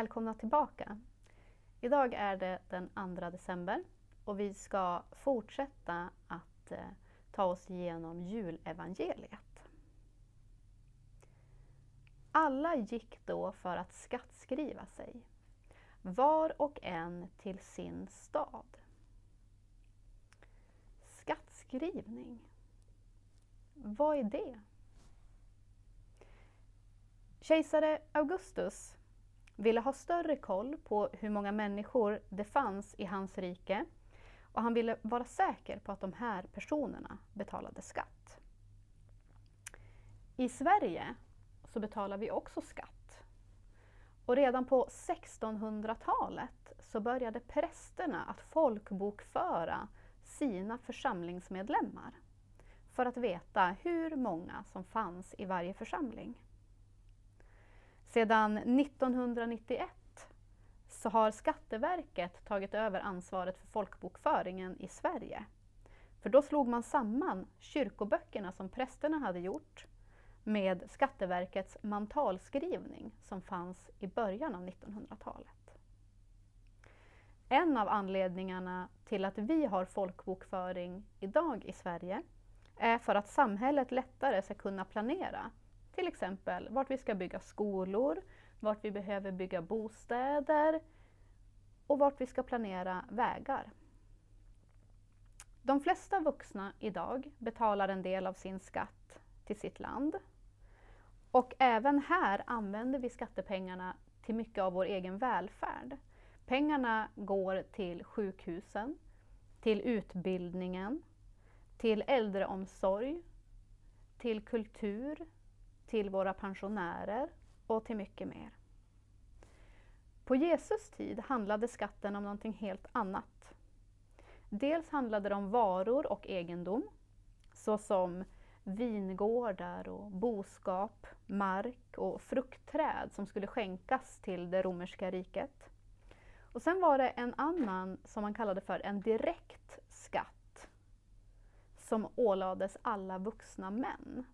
välkomna tillbaka. Idag är det den 2 december och vi ska fortsätta att eh, ta oss igenom julevangeliet. Alla gick då för att skattskriva sig, var och en till sin stad. Skattskrivning, vad är det? Kejsare Augustus ville ha större koll på hur många människor det fanns i hans rike och han ville vara säker på att de här personerna betalade skatt. I Sverige så betalar vi också skatt. Och redan på 1600-talet så började prästerna att folkbokföra sina församlingsmedlemmar för att veta hur många som fanns i varje församling. Sedan 1991 så har Skatteverket tagit över ansvaret för folkbokföringen i Sverige. För då slog man samman kyrkoböckerna som prästerna hade gjort med Skatteverkets mantalskrivning som fanns i början av 1900-talet. En av anledningarna till att vi har folkbokföring idag i Sverige är för att samhället lättare ska kunna planera till exempel vart vi ska bygga skolor, vart vi behöver bygga bostäder och vart vi ska planera vägar. De flesta vuxna idag betalar en del av sin skatt till sitt land. Och även här använder vi skattepengarna till mycket av vår egen välfärd. Pengarna går till sjukhusen, till utbildningen, till äldreomsorg, till kultur, till våra pensionärer och till mycket mer. På Jesus tid handlade skatten om någonting helt annat. Dels handlade det om varor och egendom, såsom vingårdar och boskap, mark och fruktträd som skulle skänkas till det romerska riket. Och sen var det en annan som man kallade för en direkt skatt som ålades alla vuxna män.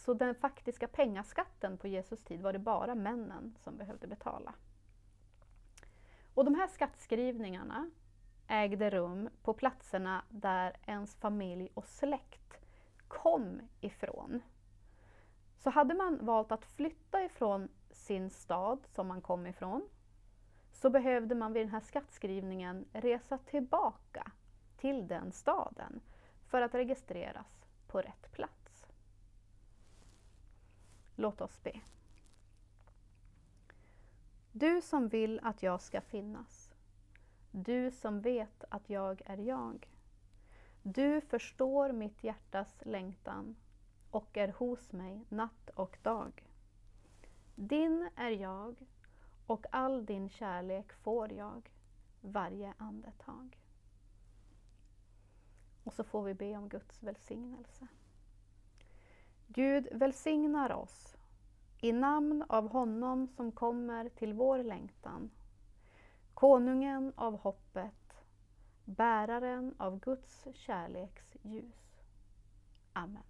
Så den faktiska pengaskatten på Jesus tid var det bara männen som behövde betala. Och de här skattskrivningarna ägde rum på platserna där ens familj och släkt kom ifrån. Så hade man valt att flytta ifrån sin stad som man kom ifrån så behövde man vid den här skattskrivningen resa tillbaka till den staden för att registreras på rätt plats. Låt oss be. Du som vill att jag ska finnas. Du som vet att jag är jag. Du förstår mitt hjärtas längtan och är hos mig natt och dag. Din är jag och all din kärlek får jag varje andetag. Och så får vi be om Guds välsignelse. Gud välsignar oss i namn av honom som kommer till vår längtan. Konungen av hoppet, bäraren av Guds kärleks ljus. Amen.